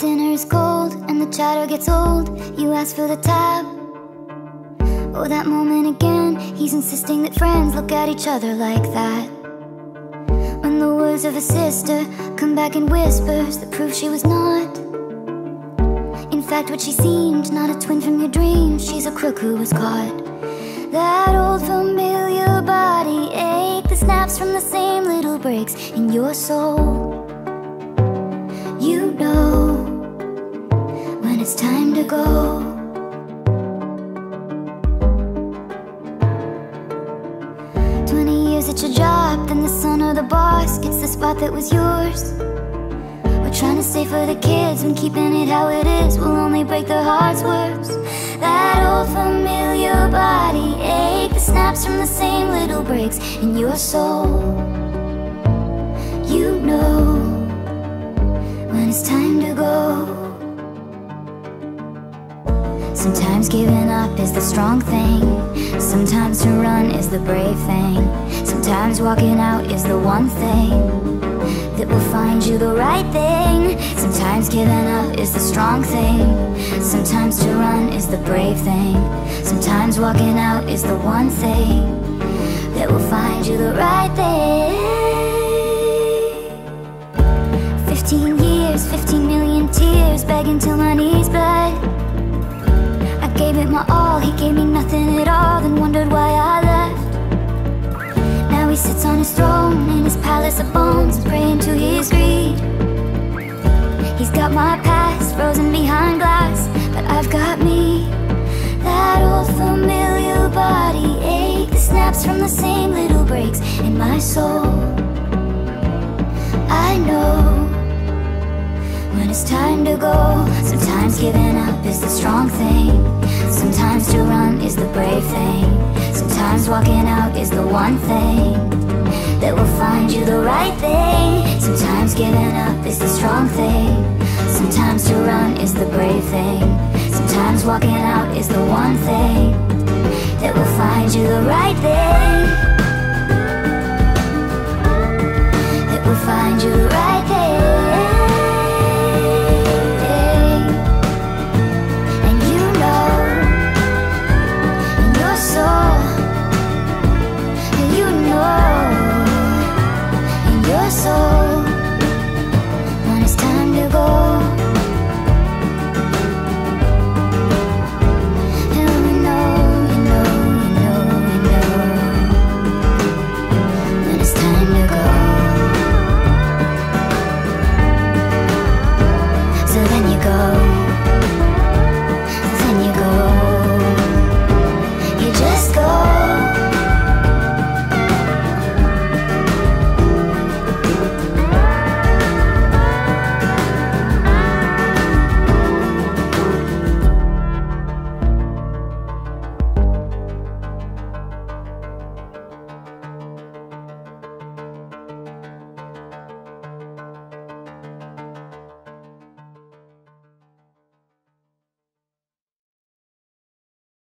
dinner is cold and the chatter gets old, you ask for the tab. Oh, that moment again, he's insisting that friends look at each other like that. When the words of a sister come back in whispers that prove she was not. In fact, what she seemed, not a twin from your dreams, she's a crook who was caught. That old familiar body ache that snaps from the same little breaks in your soul. It's time to go. Twenty years at your job, then the son or the boss gets the spot that was yours. We're trying to stay for the kids And keeping it how it is will only break their hearts worse. That old familiar body ache that snaps from the same little breaks in your soul. Sometimes giving up is the strong thing. Sometimes to run is the brave thing. Sometimes walking out is the one thing that will find you the right thing. Sometimes giving up is the strong thing. Sometimes to run is the brave thing. Sometimes walking out is the one thing that will find you the right thing. Got my past frozen behind glass, but I've got me. That old familiar body ache snaps from the same little breaks in my soul. I know when it's time to go. Sometimes giving up is the strong thing. Sometimes to run is the brave thing. Sometimes walking out is the one thing that will find you the right thing. Sometimes giving up is the strong thing. Sometimes to run is the brave thing. Sometimes walking out is the one thing That will find you the right thing. That will find you the right go.